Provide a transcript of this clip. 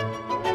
Música